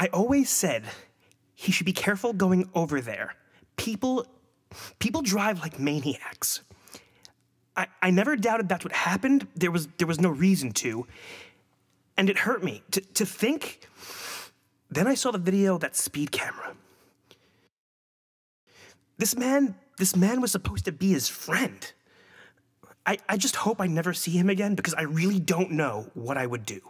I always said he should be careful going over there. People people drive like maniacs. I, I never doubted that's what happened. There was there was no reason to. And it hurt me to, to think. Then I saw the video that speed camera. This man, this man was supposed to be his friend. I, I just hope I never see him again because I really don't know what I would do.